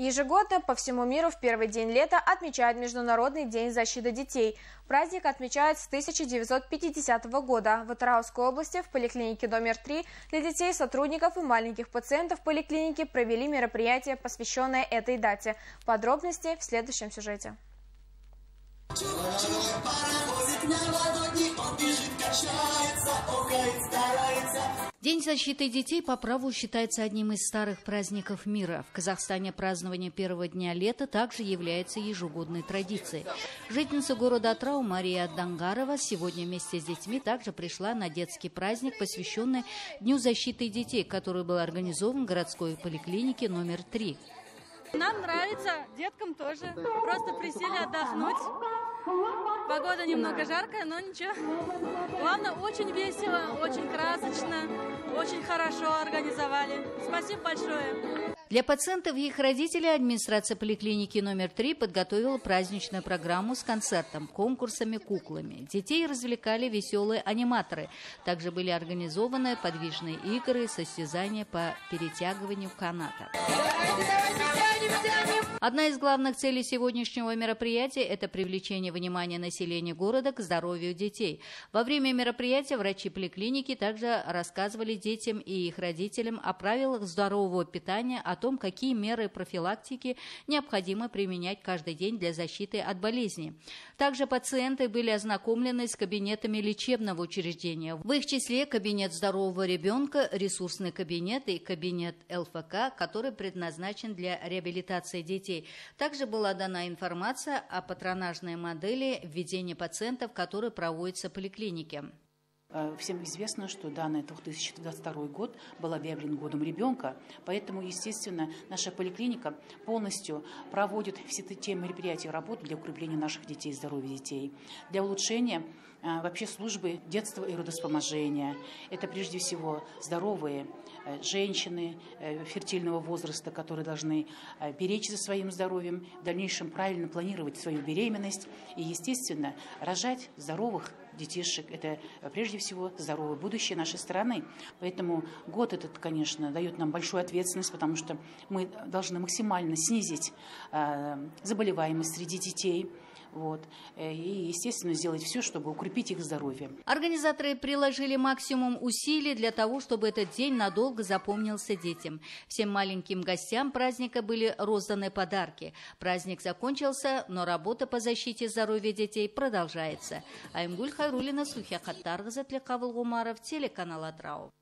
Ежегодно по всему миру в первый день лета отмечают Международный день защиты детей. Праздник отмечают с 1950 года. В Атырауской области в поликлинике номер 3 для детей, сотрудников и маленьких пациентов поликлиники провели мероприятие, посвященное этой дате. Подробности в следующем сюжете. Паровозик новогодний, он бежит, качается. День защиты детей по праву считается одним из старых праздников мира. В Казахстане празднование первого дня лета также является ежегодной традицией. Жительница города Атрау Мария Дангарова сегодня вместе с детьми также пришла на детский праздник, посвященный Дню защиты детей, который был организован в городской поликлинике номер 3. Нам нравится, деткам тоже. Просто присели отдохнуть. Погода немного жаркая, но ничего. Главное, очень весело, очень красочно, очень хорошо организовали. Спасибо большое. Для пациентов и их родителей администрация поликлиники номер 3 подготовила праздничную программу с концертом, конкурсами, куклами. Детей развлекали веселые аниматоры. Также были организованы подвижные игры, состязания по перетягиванию каната. Одна из главных целей сегодняшнего мероприятия – это привлечение внимания населения города к здоровью детей. Во время мероприятия врачи поликлиники также рассказывали детям и их родителям о правилах здорового питания, о том, какие меры профилактики необходимо применять каждый день для защиты от болезни. Также пациенты были ознакомлены с кабинетами лечебного учреждения. В их числе кабинет здорового ребенка, ресурсный кабинет и кабинет ЛФК, который предназначен для реабилитации детей. Также была дана информация о патронажной модели введения пациентов, которые проводятся в поликлинике. Э, всем известно, что данный 2022 год был объявлен годом ребенка, поэтому, естественно, наша поликлиника полностью проводит все те мероприятия работы для укрепления наших детей, здоровья детей, для улучшения э, вообще службы детства и родоспоможения. Это прежде всего здоровые э, женщины фертильного возраста, которые должны беречь за своим здоровьем, в дальнейшем правильно планировать свою беременность и, естественно, рожать здоровых детишек. Это прежде всего здоровое будущее нашей страны. Поэтому год этот, конечно, дает нам большую ответственность, потому что мы должны максимально снизить э, заболеваемость среди детей. Вот. Э, и, естественно, сделать все, чтобы укрепить их здоровье. Организаторы приложили максимум усилий для того, чтобы этот день надолго запомнился детям. Всем маленьким гостям праздника были розданы подарки. Праздник закончился, но работа по защите здоровья детей продолжается. Аймгуль Хайрулина, Сухия Хаттаргаза, Кабыл Гумаров, телеканал Атрау.